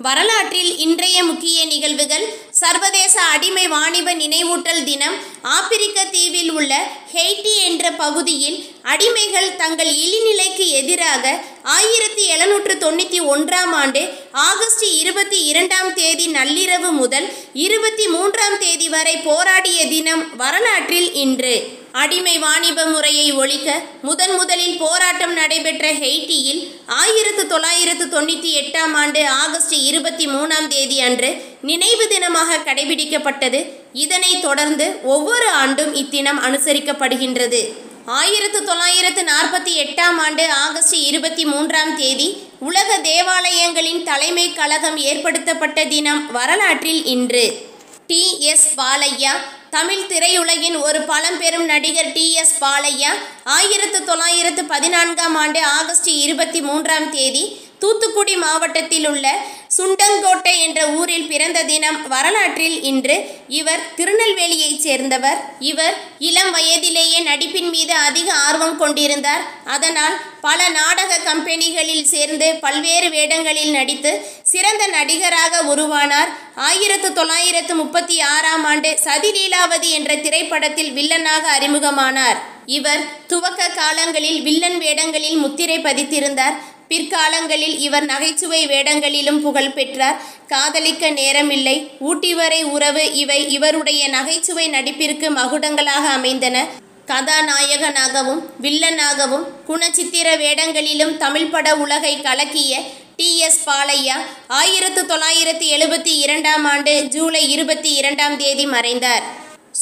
வரலாற்றில் இன்றைய முக்கிய நிகழ்வுகள் சர்வதேச அடிமை வாணிப நினைவூட்டல் தினம் ஆப்பிரிக்க தீவில் உள்ள ஹெய்டி என்ற பகுதியில் அடிமைகள் தங்கள் இழிநிலைக்கு எதிராக ஆயிரத்தி எழுநூற்று தொண்ணூற்றி ஒன்றாம் ஆண்டு ஆகஸ்ட் இருபத்தி இரண்டாம் தேதி நள்ளிரவு முதல் இருபத்தி மூன்றாம் தேதி வரை போராடிய தினம் வரலாற்றில் இன்று. அடிமை வாணிப முறையை ஒழிக்க முதன் முதலில் போராட்டம் நடைபெற்ற ஹெய்ட்டியில் ஆயிரத்து தொள்ளாயிரத்து தொண்ணூற்றி எட்டாம் ஆண்டு ஆகஸ்ட் இருபத்தி மூணாம் தேதி அன்று நினைவு தினமாக கடைபிடிக்கப்பட்டது. இதனைத் தொடர்ந்து ஒவ்வொரு ஆண்டும் இத்தினம் அனுசரிக்கப்படுகின்றது. ஆயிரத்து தொள்ளாயிரத்து நாற்பத்தி எட்டாம் ஆண்டு ஆகஸ்ட் இருபத்தி மூன்றாம் தேதி உலக தேவாலயங்களின் தலைமை கழகம் ஏற்படுத்தப்பட்ட தினம் வரலாற்றில் இன்று. டி. எஸ். பாலையா தமிழ் திரையுலகின் ஒரு பழம்பெரும் நடிகர் டி எஸ் பாலையா ஆயிரத்து தொள்ளாயிரத்து பதினான்காம் ஆண்டு ஆகஸ்ட் இருபத்தி மூன்றாம் தேதி தூத்துக்குடி மாவட்டத்தில் உள்ள சுண்டங்கோட்டை என்ற ஊரில் பிறந்த தினம் வரலாற்றில் இன்று இவர் திருநெல்வேலியைச் சேர்ந்தவர். இவர் இளம் வயதிலேயே நடிப்பின் மீது அதிக ஆர்வம் கொண்டிருந்தார். அதனால் பல நாடக கம்பெனிகளில் சேர்ந்து பல்வேறு வேடங்களில் நடித்து சிறந்த நடிகராக உருவானார். ஆயிரத்து தொள்ளாயிரத்து முப்பத்தி ஆறாம் ஆண்டு சதிலீலாவதி என்ற திரைப்படத்தில் வில்லனாக அறிமுகமானார். இவர் துவக்க காலங்களில் வில்லன் வேடங்களில் முத்திரை பதித்திருந்தார். பிற்காலங்களில் இவர் நகைச்சுவை வேடங்களிலும் புகழ் பெற்றார். காதலிக்க நேரமில்லை. ஊட்டி வரை உறவு இவை இவருடைய நகைச்சுவை நடிப்பிற்கு மகுடங்களாக அமைந்தன. கதாநாயகனாகவும் வில்லனாகவும் குணச்சித்திர வேடங்களிலும் தமிழ் பட உலகை கலக்கிய எஸ் பாலையா ஆயிரத்து தொள்ளாயிரத்து எழுபத்தி இரண்டாம் ஆண்டு ஜூலை இருபத்தி இரண்டாம் தேதி மறைந்தார்.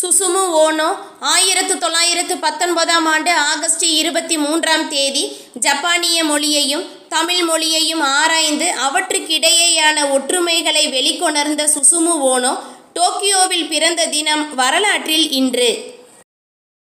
சுசுமு ஓனோ ஆயிரத்து தொள்ளாயிரத்து பத்தொன்பதாம் ஆண்டு ஆகஸ்ட் இருபத்தி மூன்றாம் தேதி ஜப்பானிய மொழியையும் தமிழ் மொழியையும் ஆராய்ந்து அவற்றுக்கிடையேயான ஒற்றுமைகளை வெளிக்கொணர்ந்த சுசுமு ஓனோ டோக்கியோவில் பிறந்த தினம் வரலாற்றில் இன்று.